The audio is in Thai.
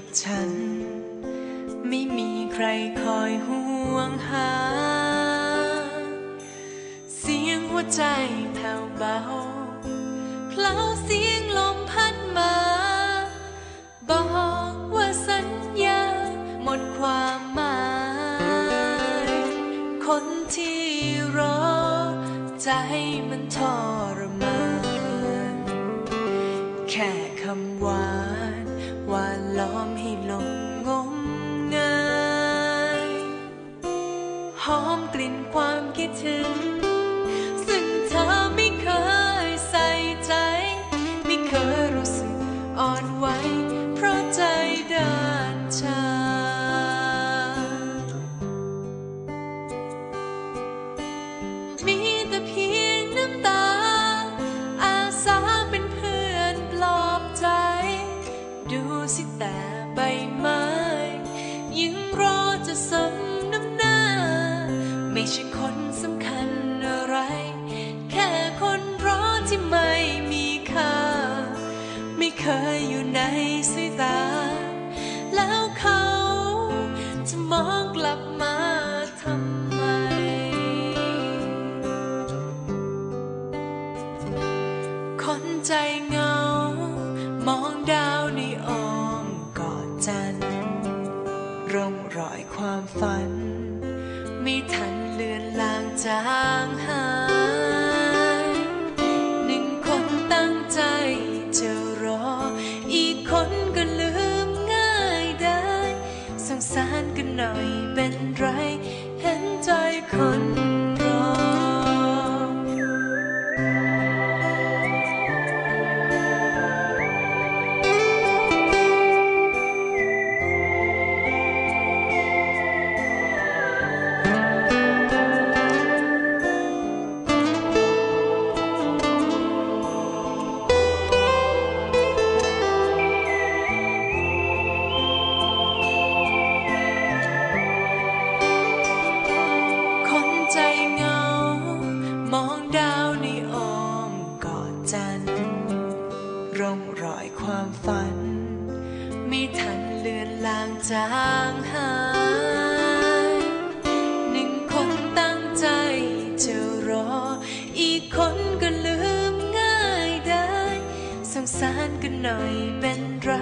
กับฉัน ไม่มีใครคอยห่วงหา เสียงหัวใจแผ่วเบาเพลาเสียงลมพัดมา บอกว่าสัญญาหมดความหมาย คนที่รอ ใจมันทรมานแค่คำหวาานล้อมให้หลงงมงาย หอมกลิ่นความคิดถึง สมน้ำหน้า ไม่ใช่คนสำคัญอะไร แค่คนรอที่ไม่มีค่า ไม่เคยอยู่ในสายตา แล้วเขาจะมองกลับมาทำไม คนใจเงามองดาว ความฝัน ไม่ทันเลือนลางจางหายหนึ่งคนตั้งใจจะรอ อีกคนก็ลืมง่ายได้สงสารกันหน่อยเป็นไร เห็นใจคน ดาวในอ้อมกอดจันทร์ร่องรอยความฝัน ไม่ทันเลือนลางจางหายหนึ่งคนตั้งใจจะรอ อีกคนก็ลืมง่ายได้สงสารกันหน่อยเป็นไร